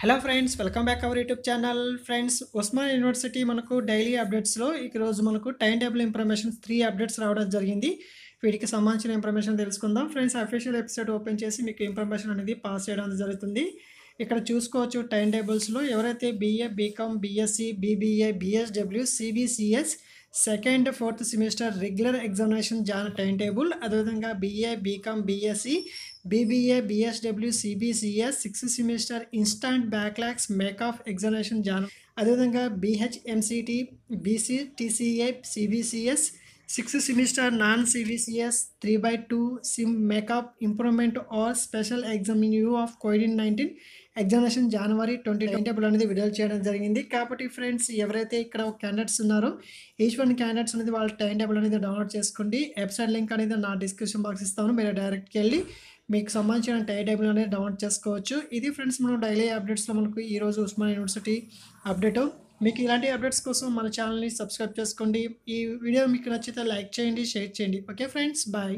Hello friends welcome back our YouTube channel. Friends Osman university మనకు daily అప్డేట్స్లో ఈరోజు మనకు time table information three updates రావడం జరిగింది. వీటికి సంబంధించిన ఇన్ఫర్మేషన్ తెలుసుకుందాం. ఫ్రెండ్స్ అఫీషియల్ వెబ్సైట్ ఓపెన్ చేసి మీకు ఇన్ఫర్మేషన్ అనేది పాస్ చేయడం జరుగుతుంది. ఇక్కడ చూసుకోవచ్చు టైం టేబుల్స్లో ఎవరైతే BA BCom BSc BBA BSW CBCS second fourth semester regular examination Jan time table. అదేవిధంగా BA BCom BSc BBA BSW CBCS sixth semester instant backlogs makeup examination Jan. అదేవిధంగా BHMCT BC TCA CBCS sixth semester non CBCS three by two sem makeup improvement or special exam in view of Covid nineteen examination January twenty twenty table అనేది విడుదల చేయడం జరిగింది. కాబట్టి friends ఎవరైతే ఇక్కడ candidates ఉన్నారో each one candidates అనేది వాళ్ళ టైం టేబుల్ అనేది డౌన్లోడ్ చేసుకోండి. వెబ్సైట్ లింక్ అనేది నా డిస్క్రిప్షన్ బాక్స్ ఇస్తాను. మీరు డైరెక్ట్కి వెళ్ళి మీకు సంబంధించిన టైం టేబుల్ అనేది డౌన్లోడ్ చేసుకోవచ్చు. ఇది ఫ్రెండ్స్ మనం డైలీ అప్డేట్స్లో మనకు ఈరోజు ఉస్మాన్ యూనివర్సిటీ అప్డేట్. మీకు ఇలాంటి అప్డేట్స్ కోసం మన ఛానల్ని సబ్స్క్రైబ్ చేసుకోండి. ఈ వీడియో మీకు నచ్చితే లైక్ చేయండి షేర్ చేయండి. Okay friends bye.